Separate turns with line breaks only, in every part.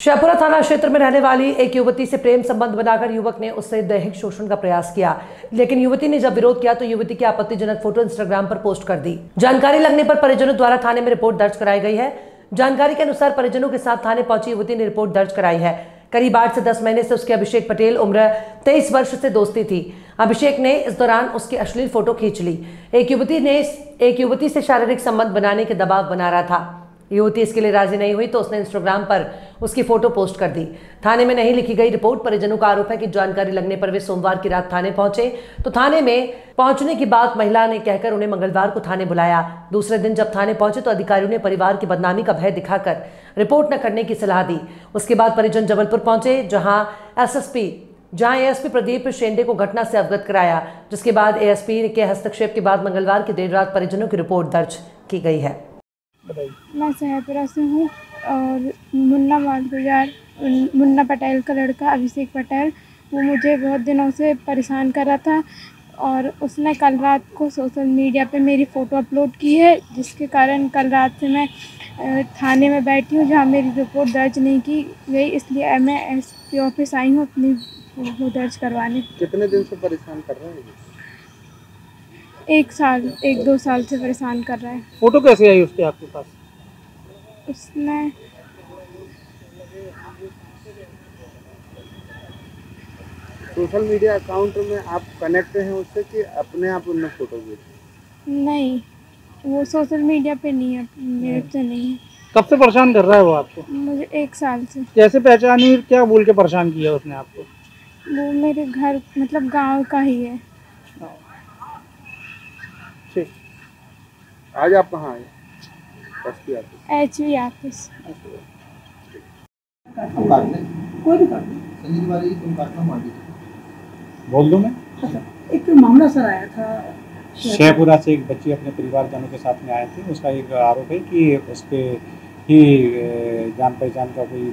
शाहपुरा थाना क्षेत्र में रहने वाली एक युवती से प्रेम संबंध बनाकर युवक ने उससे दैहिक शोषण का प्रयास किया। लेकिन युवती ने जब विरोध किया तो युवती की आपत्तिजनक फ़ोटो इंस्टाग्राम पर पोस्ट कर दी। जानकारी लगने पर परिजनों द्वारा थाने में रिपोर्ट दर्ज कराई गई है। जानकारी के अनुसार परिजनों के साथ थाने पहुँची युवती ने रिपोर्ट दर्ज कराई है। करीब आठ से दस महीने से उसके अभिषेक पटेल उम्र तेईस वर्ष से दोस्ती थी। अभिषेक ने इस दौरान उसकी अश्लील फ़ोटो खींच ली। एक युवती ने एक युवती से शारीरिक संबंध बनाने के दबाव बना रहा था। युवती इसके लिए राज़ी नहीं हुई तो उसने इंस्टाग्राम पर उसकी फ़ोटो पोस्ट कर दी। थाने में नहीं लिखी गई रिपोर्ट, परिजनों का आरोप है कि जानकारी लगने पर वे सोमवार की रात थाने पहुँचे। तो थाने में पहुँचने की बात महिला ने कहकर उन्हें मंगलवार को थाने बुलाया। दूसरे दिन जब थाने पहुँचे तो अधिकारियों ने परिवार की बदनामी का भय दिखाकर रिपोर्ट न करने की सलाह दी। उसके बाद परिजन जबलपुर पहुँचे, जहाँ एसएसपी जहाँ एएसपी प्रदीप शेंडे को घटना से अवगत कराया, जिसके बाद एएसपी के हस्तक्षेप के बाद मंगलवार की देर रात परिजनों की रिपोर्ट दर्ज की गई है।
मैं सहपुरा से हूँ और मुन्ना माल गुजार मुन्ना पटेल का लड़का अभिषेक पटेल, वो मुझे बहुत दिनों से परेशान कर रहा था और उसने कल रात को सोशल मीडिया पे मेरी फ़ोटो अपलोड की है, जिसके कारण कल रात से मैं थाने में बैठी हूँ जहाँ मेरी रिपोर्ट दर्ज नहीं की गई, इसलिए मैं एस पी ऑफ़िस आई हूँ अपनी वो दर्ज करवाने।
कितने दिन से परेशान कर रहे हैं?
एक साल एक दो साल से परेशान कर रहा है।
फ़ोटो कैसे आई उसके आपके पास?
उसने
सोशल मीडिया अकाउंट में आप कनेक्ट हैं उससे कि अपने आप उनने फ़ोटो भेजी?
नहीं वो सोशल मीडिया पे नहीं है मेरे से नहीं है।
कब से परेशान कर रहा है वो आपको?
मुझे एक साल से।
कैसे पहचानी क्या बोल के परेशान किया उसने आपको?
वो मेरे घर मतलब गाँव का ही है।
ठीक आज आप कहाँ आए ऑफ़िस
एच वी ऑफ़िस
कोई भी काट नहीं। संजीव वाली तुम काटना मान लीजिए
बोल दूँ मैं
अच्छा एक मामला सर आया था।
शेखपुरा से एक बच्ची अपने परिवारजनों के साथ में आए थे। उसका एक आरोप है कि उसके ही जान पहचान का कोई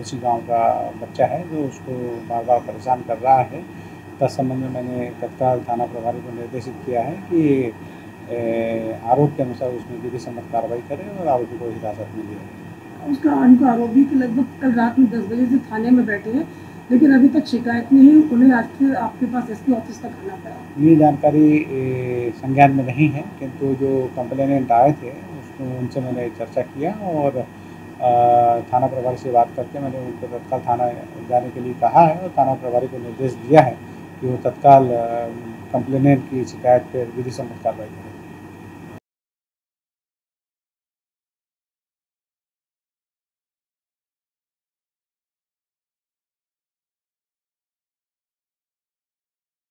उसी गाँव का बच्चा है जो उसको बार बार परेशान कर रहा है। तत्संबंध में मैंने तत्काल थाना प्रभारी को निर्देशित किया है कि आरोप के अनुसार उसमें विधि सम्मत कार्रवाई करें और आरोपी को हिरासत में लिया
उसका उनका आरोप कि लगभग कल रात में दस बजे से थाने में बैठे हैं लेकिन अभी तक शिकायत नहीं उन्हें आज फिर आपके पास एसपी ऑफ़िस तक आना पड़ा।
ये जानकारी संज्ञान में नहीं है किंतु जो कंप्लेनेंट आए थे उसको उनसे मैंने चर्चा किया और थाना प्रभारी से बात करके मैंने उनको तत्काल थाना जाने के लिए कहा है और थाना प्रभारी को निर्देश दिया है वो तत्काल कंप्लेनेंट की शिकायत पर विधि सम्मत कार्रवाई करें।